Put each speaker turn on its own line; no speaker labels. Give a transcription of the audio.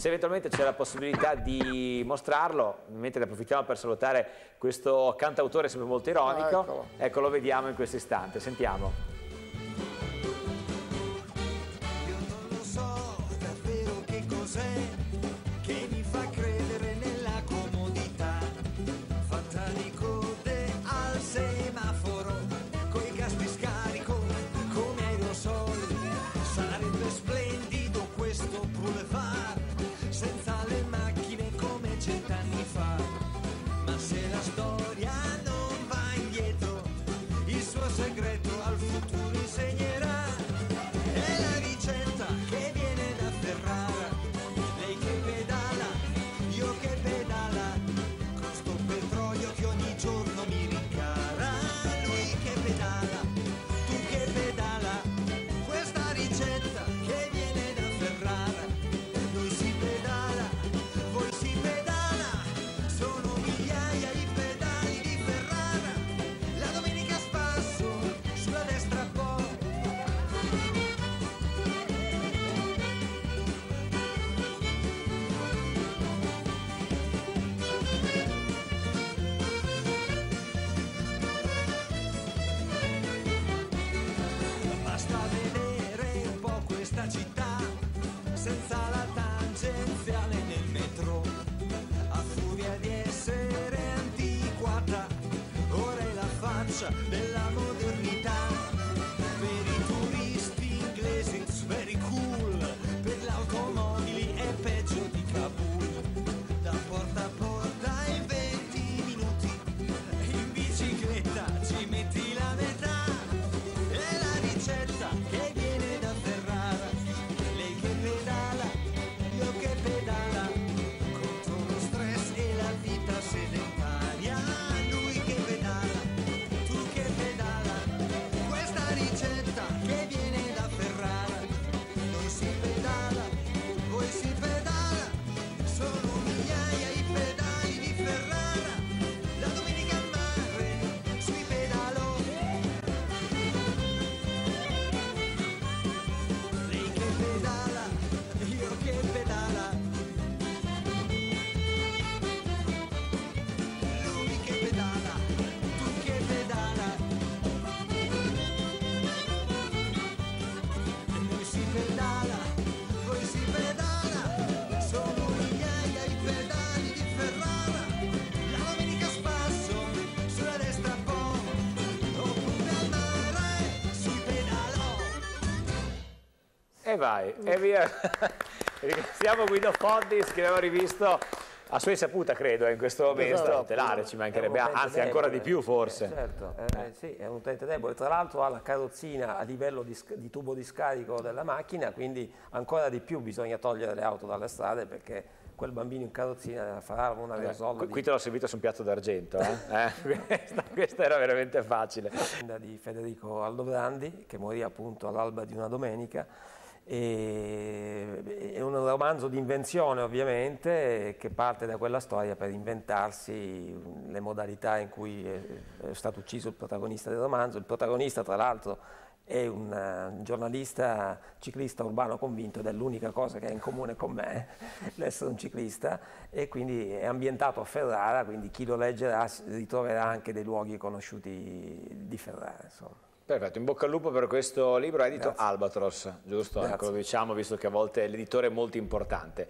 se eventualmente c'è la possibilità di mostrarlo, mentre ne approfittiamo per salutare questo cantautore sempre molto ironico,
Ah,
ecco lo vediamo in questo istante, sentiamo.
Senza la tangenziale nel metro. A furia di essere antiquata, ora è la faccia della modernità. turn E
vai, e via. Ringraziamo Guido Fondis che abbiamo rivisto a sua insaputa, credo, in questo momento.
Esatto.
Telare ci mancherebbe, anzi ancora di
debole.
più forse.
Eh, certo, eh, eh, sì, è un utente debole. Tra l'altro ha la carrozzina a livello di, di tubo di scarico della macchina, quindi ancora di più bisogna togliere le auto dalle strade perché quel bambino in carrozzina farà una
Qui,
di,
qui te l'ho servito su un piatto d'argento, eh? Eh, questa, questa era veramente facile.
di Federico Aldobrandi che morì appunto all'alba di una domenica. E, è un romanzo di invenzione ovviamente che parte da quella storia per inventarsi le modalità in cui è, è stato ucciso il protagonista del romanzo. Il protagonista tra l'altro è un, un giornalista ciclista urbano convinto ed è l'unica cosa che ha in comune con me, l'essere un ciclista e quindi è ambientato a Ferrara, quindi chi lo leggerà ritroverà anche dei luoghi conosciuti di Ferrara. Insomma.
Perfetto, in bocca al lupo per questo libro edito
Grazie.
Albatros, giusto? Ecco, lo diciamo visto che a volte l'editore è molto importante.